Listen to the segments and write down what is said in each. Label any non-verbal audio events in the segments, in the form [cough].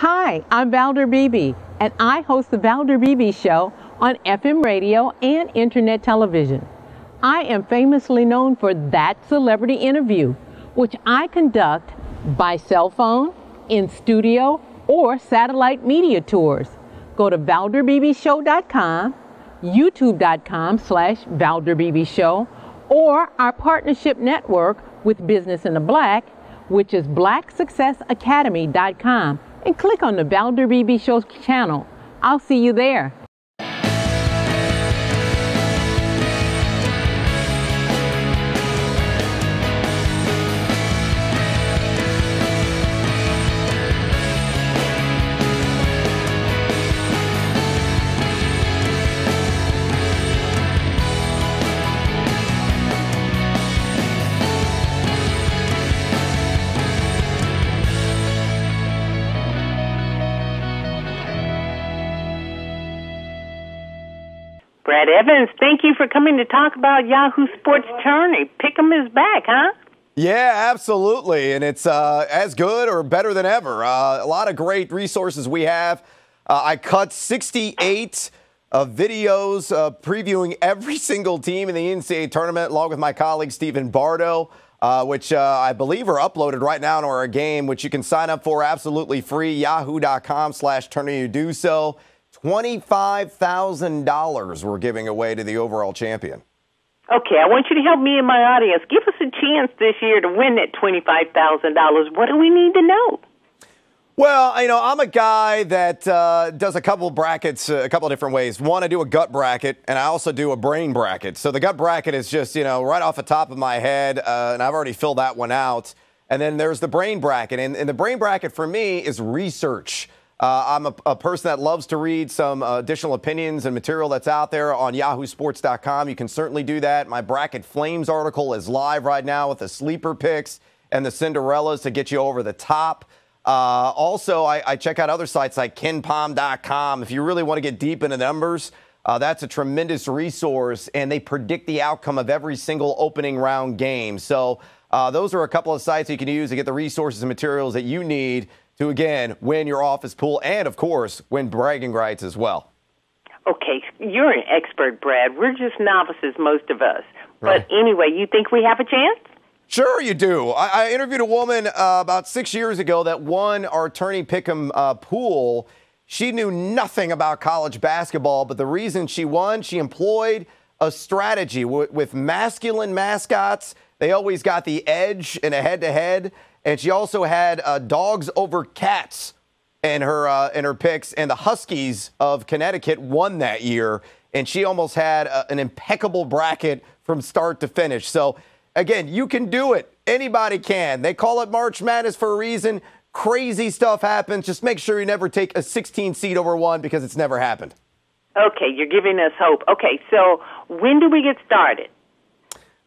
Hi, I'm Valder Beebe, and I host the Valder Beebe Show on FM radio and internet television. I am famously known for that celebrity interview, which I conduct by cell phone, in studio, or satellite media tours. Go to valderbeebeshow.com, youtube.com slash valderbeebeshow, or our partnership network with Business in the Black, which is blacksuccessacademy.com, and click on the Valder Beebe Show channel. I'll see you there. Brad Evans, thank you for coming to talk about Yahoo Sports Tourney. Pick'em is back, huh? Yeah, absolutely. And it's uh, as good or better than ever. Uh, a lot of great resources we have. Uh, I cut 68 of videos uh, previewing every [laughs] single team in the NCAA tournament, along with my colleague Stephen Bardo. Uh, which uh, I believe are uploaded right now to our game, which you can sign up for absolutely free. Yahoo.com slash tourney to do so. $25,000 we're giving away to the overall champion. Okay, I want you to help me and my audience. Give us a chance this year to win that $25,000. What do we need to know? Well, you know, I'm a guy that uh, does a couple brackets uh, a couple different ways. One, I do a gut bracket, and I also do a brain bracket. So the gut bracket is just, you know, right off the top of my head, uh, and I've already filled that one out. And then there's the brain bracket. And, and the brain bracket for me is research. Uh, I'm a, a, person that loves to read some uh, additional opinions and material that's out there on yahoosports.com. You can certainly do that. My Bracket Flames article is live right now with the sleeper picks and the Cinderellas to get you over the top. Uh, also, I, I, check out other sites like kenpom.com. If you really want to get deep into numbers, uh, that's a tremendous resource, and they predict the outcome of every single opening round game. So, uh, those are a couple of sites you can use to get the resources and materials that you need to again win your office pool and, of course, win bragging rights as well. Okay, you're an expert, Brad. We're just novices, most of us. Right. But anyway, you think we have a chance? Sure, you do. I, I interviewed a woman uh, about six years ago that won our Tourney Pick'em uh, pool. She knew nothing about college basketball, but the reason she won, she employed a strategy with masculine mascots. They always got the edge in a head to head. And she also had uh, dogs over cats in her uh, in her picks, and the Huskies of Connecticut won that year, and she almost had a, an impeccable bracket from start to finish. So again, you can do it. Anybody can. They call it March Madness for a reason. Crazy stuff happens. Just make sure you never take a 16 seed over one because it's never happened. Okay, you're giving us hope. Okay, so when do we get started?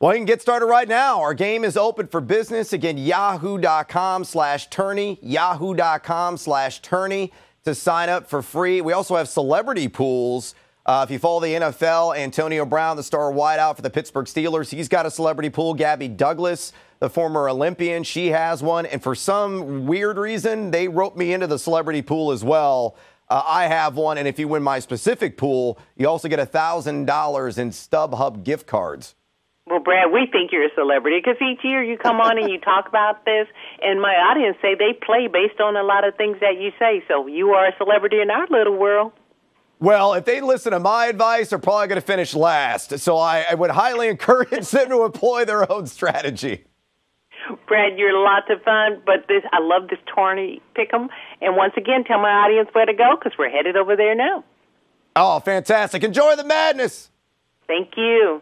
Well, you can get started right now. Our game is open for business. Again, yahoo.com slash tourney, yahoo.com slash tourney to sign up for free. We also have celebrity pools. Uh, if you follow the NFL, Antonio Brown, the star wideout for the Pittsburgh Steelers, he's got a celebrity pool. Gabby Douglas, the former Olympian, she has one. And for some weird reason, they roped me into the celebrity pool as well. Uh, I have one, and if you win my specific pool, you also get $1,000 in StubHub gift cards. Well, Brad, we think you're a celebrity because each year you come on and you talk about this, and my audience say they play based on a lot of things that you say. So you are a celebrity in our little world. Well, if they listen to my advice, they're probably going to finish last. So I, I would highly [laughs] encourage them to employ their own strategy. Brad, you're lots of fun, but this I love this tourney pick'em. And once again, tell my audience where to go because we're headed over there now. Oh, fantastic! Enjoy the madness. Thank you.